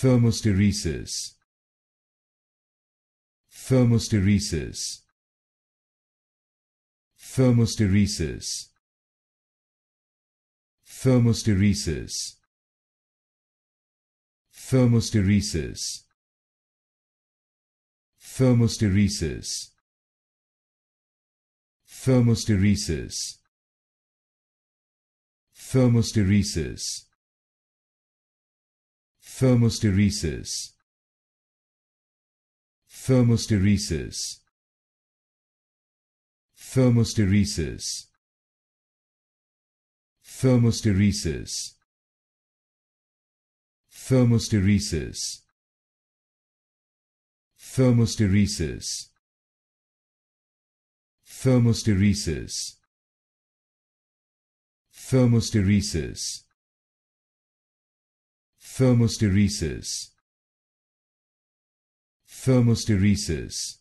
thermosteresis. Thermosteresis. Thermosteresis. Thermosteresis. Thermosteresis. Thermosteresis. Thermosteresis. Thermosteresis thermosteresis. Thermosteresis. Thermosteresis. Thermosteresis. Thermosteresis. Thermosteresis. Thermosteresis. Thermosteresis thermosteresis. Thermosteresis